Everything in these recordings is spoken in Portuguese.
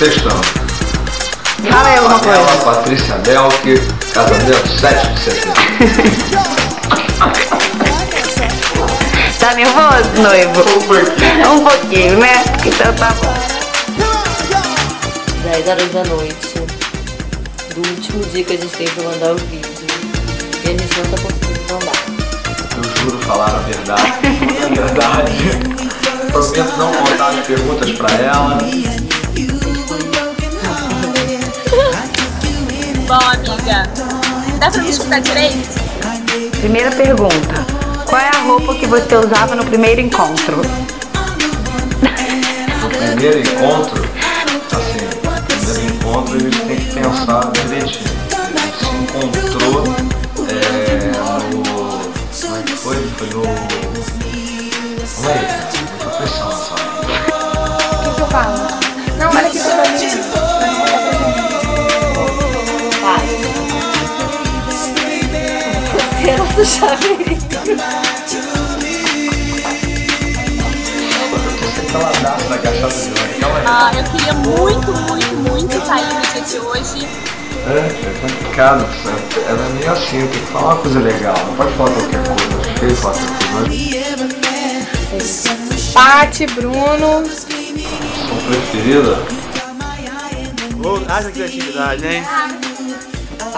Sextão. Fala aí alguma Panela, coisa. Patrícia Belk, casamento 7 de setembro. Tá nervoso, noivo? Um pouquinho. Um pouquinho, né? Então tá bom. 10 horas da noite, do último dia que a gente tem pra mandar o vídeo. E a gente não tá conseguindo mandar. Eu juro falar a verdade. A verdade. Prometo não contar as perguntas pra ela. Bom, amiga, dá pra me escutar direito? Primeira pergunta. Qual é a roupa que você usava no primeiro encontro? No primeiro encontro, assim, no primeiro encontro a gente tem que pensar direitinho. A gente se encontrou é, no. Como é que foi? Foi no. Calma aí, Aí. Ah, eu queria muito, muito, muito estar aí no dia de hoje. É, é complicado, sabe? Ela é meio assim, tem que falar uma coisa legal, não pode falar qualquer coisa, acho feio falar qualquer coisa. Pati, Bruno. Sua preferida? Ô, haja criatividade, hein? Pode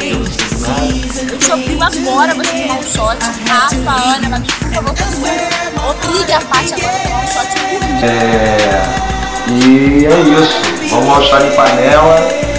Eu te obrigo agora você tomar um shot. Rafa, Ana, mas por favor, obrigue a Paty agora a tomar um shot. É, e é isso, vamos chá de panela